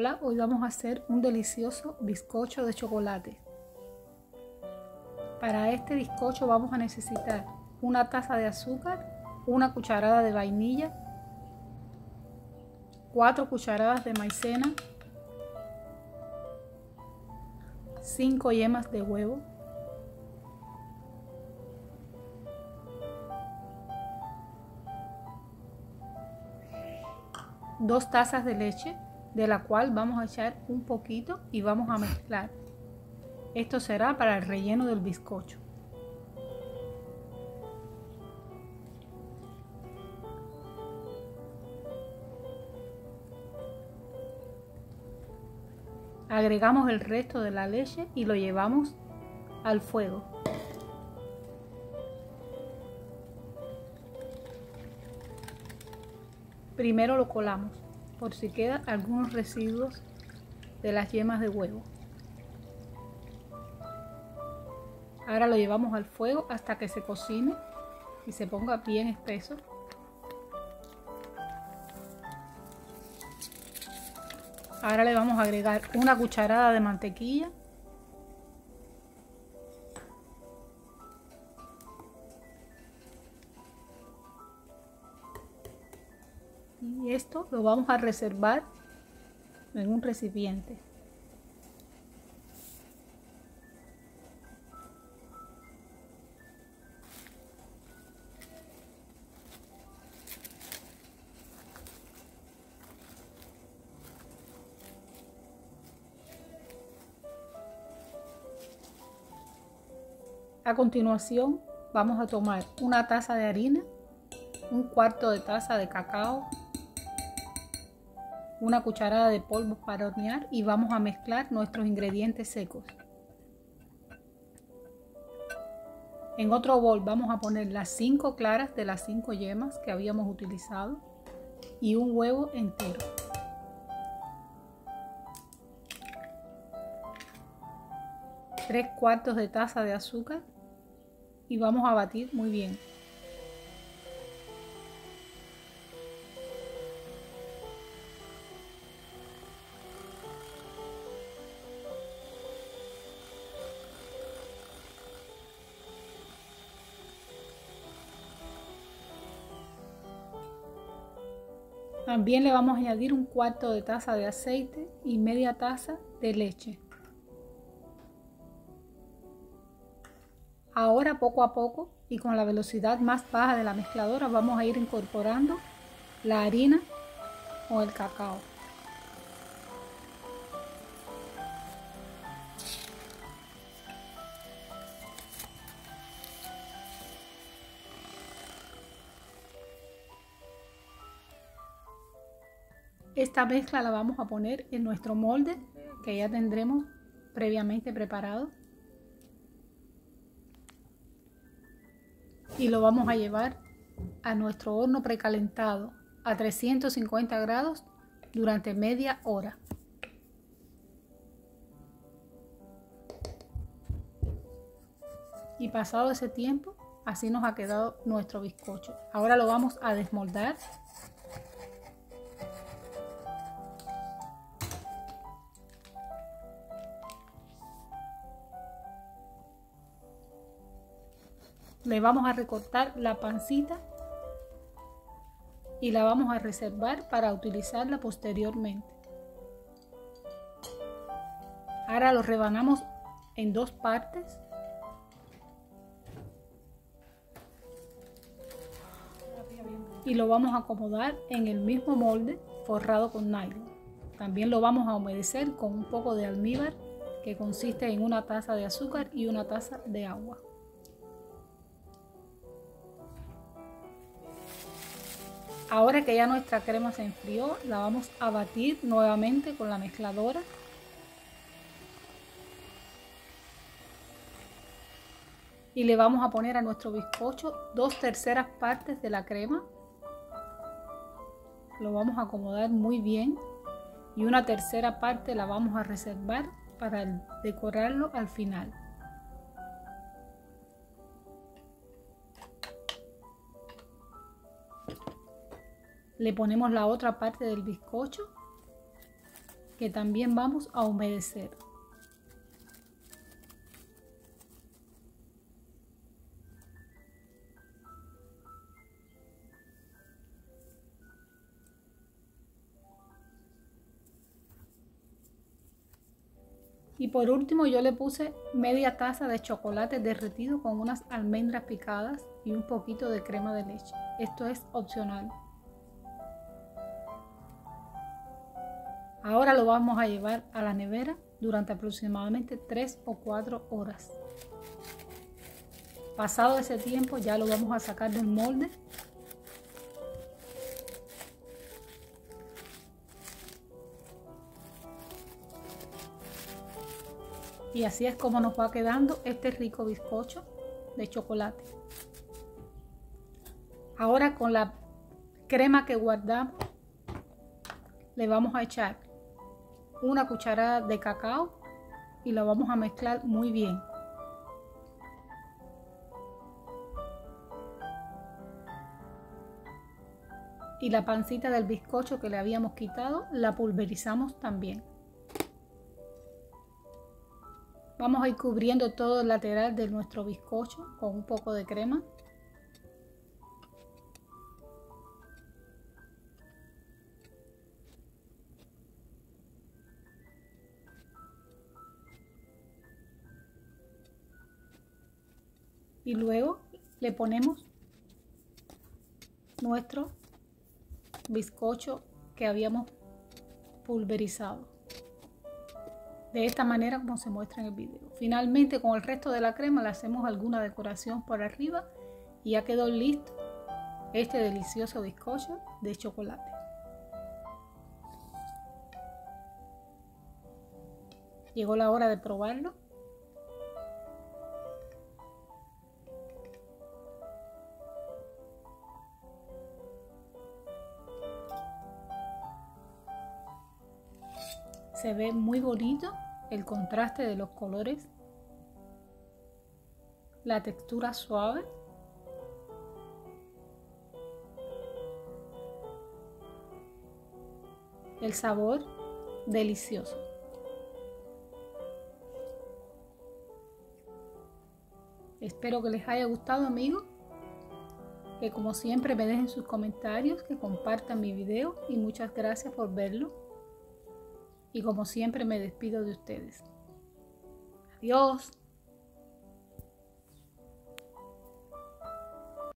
Hoy vamos a hacer un delicioso bizcocho de chocolate. Para este bizcocho vamos a necesitar una taza de azúcar, una cucharada de vainilla, cuatro cucharadas de maicena, cinco yemas de huevo, dos tazas de leche, de la cual vamos a echar un poquito y vamos a mezclar. Esto será para el relleno del bizcocho. Agregamos el resto de la leche y lo llevamos al fuego. Primero lo colamos por si quedan algunos residuos de las yemas de huevo. Ahora lo llevamos al fuego hasta que se cocine y se ponga bien espeso. Ahora le vamos a agregar una cucharada de mantequilla esto lo vamos a reservar en un recipiente. A continuación vamos a tomar una taza de harina, un cuarto de taza de cacao, una cucharada de polvo para hornear y vamos a mezclar nuestros ingredientes secos. En otro bol vamos a poner las 5 claras de las 5 yemas que habíamos utilizado y un huevo entero. Tres cuartos de taza de azúcar y vamos a batir muy bien. También le vamos a añadir un cuarto de taza de aceite y media taza de leche. Ahora poco a poco y con la velocidad más baja de la mezcladora vamos a ir incorporando la harina o el cacao. Esta mezcla la vamos a poner en nuestro molde que ya tendremos previamente preparado. Y lo vamos a llevar a nuestro horno precalentado a 350 grados durante media hora. Y pasado ese tiempo, así nos ha quedado nuestro bizcocho. Ahora lo vamos a desmoldar le vamos a recortar la pancita y la vamos a reservar para utilizarla posteriormente. Ahora lo rebanamos en dos partes. Y lo vamos a acomodar en el mismo molde forrado con nylon. También lo vamos a humedecer con un poco de almíbar que consiste en una taza de azúcar y una taza de agua. Ahora que ya nuestra crema se enfrió, la vamos a batir nuevamente con la mezcladora. Y le vamos a poner a nuestro bizcocho dos terceras partes de la crema. Lo vamos a acomodar muy bien. Y una tercera parte la vamos a reservar para decorarlo al final. Le ponemos la otra parte del bizcocho que también vamos a humedecer. Y por último yo le puse media taza de chocolate derretido con unas almendras picadas y un poquito de crema de leche. Esto es opcional. Ahora lo vamos a llevar a la nevera durante aproximadamente 3 o 4 horas. Pasado ese tiempo ya lo vamos a sacar del molde Y así es como nos va quedando este rico bizcocho de chocolate. Ahora con la crema que guardamos le vamos a echar una cucharada de cacao y lo vamos a mezclar muy bien. Y la pancita del bizcocho que le habíamos quitado la pulverizamos también. Vamos a ir cubriendo todo el lateral de nuestro bizcocho con un poco de crema. Y luego le ponemos nuestro bizcocho que habíamos pulverizado de esta manera como se muestra en el video. Finalmente con el resto de la crema le hacemos alguna decoración por arriba y ya quedó listo este delicioso bizcocho de chocolate. Llegó la hora de probarlo. Se ve muy bonito el contraste de los colores, la textura suave. El sabor delicioso. Espero que les haya gustado amigos, que como siempre me dejen sus comentarios, que compartan mi video y muchas gracias por verlo y como siempre me despido de ustedes. Adiós.